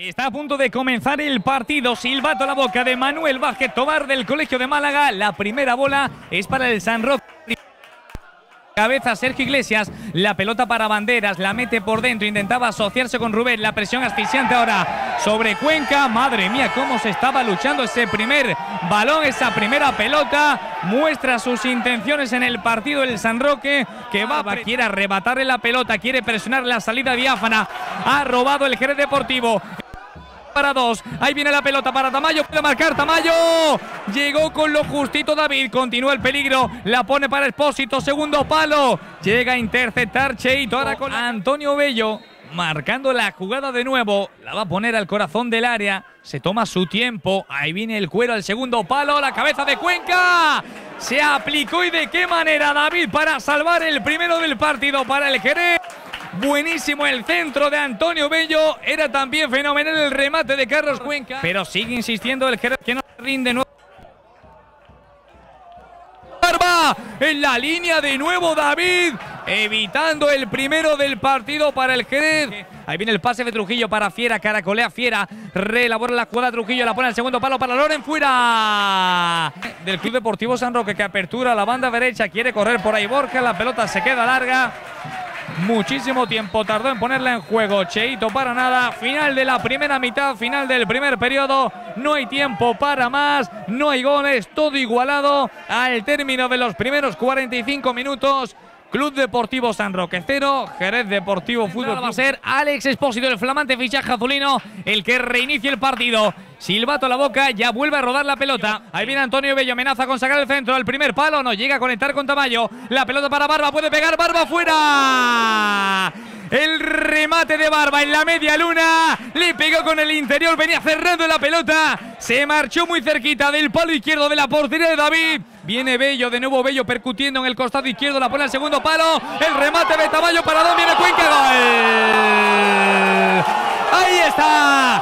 Está a punto de comenzar el partido. Silbato a la boca de Manuel Vázquez Tobar del Colegio de Málaga. La primera bola es para el San Roque. Cabeza Sergio Iglesias, la pelota para Banderas, la mete por dentro, intentaba asociarse con Rubén, la presión asfixiante ahora sobre Cuenca, madre mía cómo se estaba luchando ese primer balón, esa primera pelota, muestra sus intenciones en el partido el San Roque, que va, quiere arrebatarle la pelota, quiere presionar la salida diáfana, ha robado el Jerez Deportivo, para dos. Ahí viene la pelota para Tamayo. Puede marcar Tamayo. Llegó con lo justito David. Continúa el peligro. La pone para Espósito. Segundo palo. Llega a interceptar Cheito. Ahora con Antonio Bello. Marcando la jugada de nuevo. La va a poner al corazón del área. Se toma su tiempo. Ahí viene el cuero al segundo palo. La cabeza de Cuenca. Se aplicó y de qué manera David para salvar el primero del partido para el Jerez. Buenísimo el centro de Antonio Bello. Era también fenomenal el remate de Carlos Cuenca. Pero sigue insistiendo el Jerez que no rinde nuevo. En la línea de nuevo David. Evitando el primero del partido para el Jerez. Ahí viene el pase de Trujillo para Fiera. Caracolea Fiera. Relabora la jugada Trujillo. La pone al segundo palo para Loren. Fuera del Club Deportivo San Roque que apertura la banda derecha. Quiere correr por ahí Borja. La pelota se queda larga. Muchísimo tiempo tardó en ponerla en juego. Cheito para nada. Final de la primera mitad, final del primer periodo. No hay tiempo para más. No hay goles. Todo igualado al término de los primeros 45 minutos. Club Deportivo San Roque 0, Jerez Deportivo Fútbol va a ser Alex Espósito, el flamante fichaje azulino, el que reinicia el partido. Silbato a la boca, ya vuelve a rodar la pelota. Ahí viene Antonio Bello, amenaza con sacar el centro. El primer palo no llega a conectar con Tamayo. La pelota para Barba, puede pegar Barba fuera. El remate de Barba en la media luna. Le pegó con el interior, venía cerrando la pelota. Se marchó muy cerquita del palo izquierdo de la portería de David. Viene Bello, de nuevo Bello percutiendo en el costado izquierdo, la pone al segundo palo. El remate de Tamayo para Don, viene Cuenca, gol. Ahí está.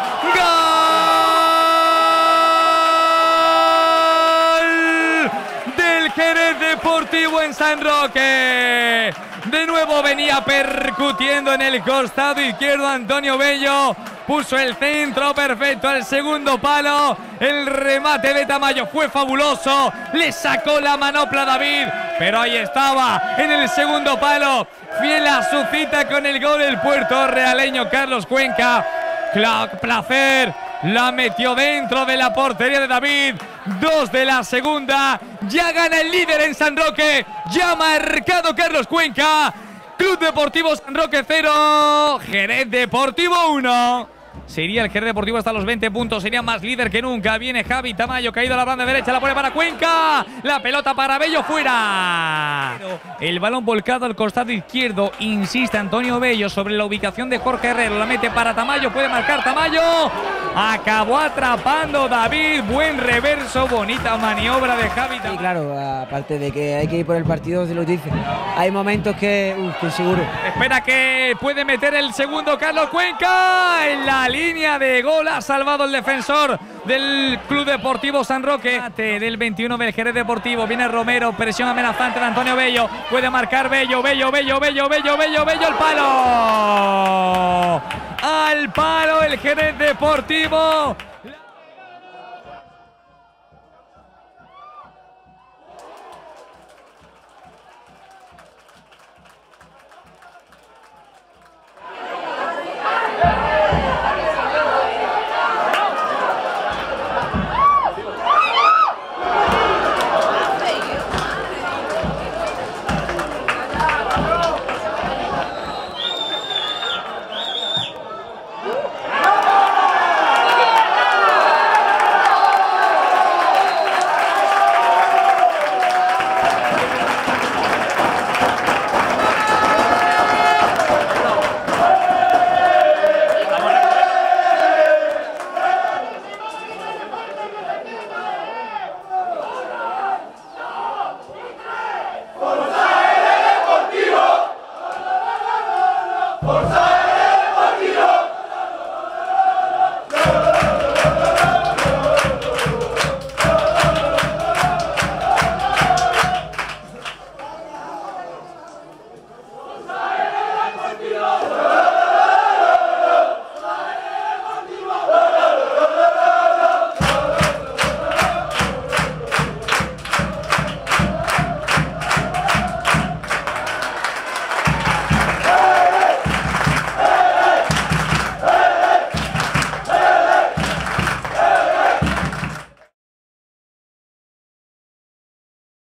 Gol del Jerez Deportivo en San Roque. De nuevo venía percutiendo en el costado izquierdo Antonio Bello. Puso el centro perfecto al segundo palo. El remate de Tamayo fue fabuloso. Le sacó la manopla David. Pero ahí estaba en el segundo palo. Fiel a su cita con el gol del puerto realeño Carlos Cuenca. Clac, placer. La metió dentro de la portería de David. Dos de la segunda. Ya gana el líder en San Roque. Ya marcado Carlos Cuenca. Club Deportivo San Roque 0. Jerez Deportivo 1. Sería el Jerez Deportivo hasta los 20 puntos. Sería más líder que nunca. Viene Javi Tamayo, caído a la banda derecha. La pone para Cuenca. La pelota para Bello fuera. El balón volcado al costado izquierdo. Insiste Antonio Bello sobre la ubicación de Jorge Herrero. La mete para Tamayo. Puede marcar Tamayo. Acabó atrapando David. Buen reverso. Bonita maniobra de Javi Sí, claro. Aparte de que hay que ir por el partido, se lo dice. Hay momentos que, uh, seguro. Espera que puede meter el segundo Carlos Cuenca. En línea de gol ha salvado el defensor del Club Deportivo San Roque. Del 21 del Jerez Deportivo. Viene Romero, presión amenazante de Antonio Bello. Puede marcar Bello, Bello, Bello, Bello, Bello, Bello, Bello, el palo. Al palo el Jerez Deportivo. ¡Forza!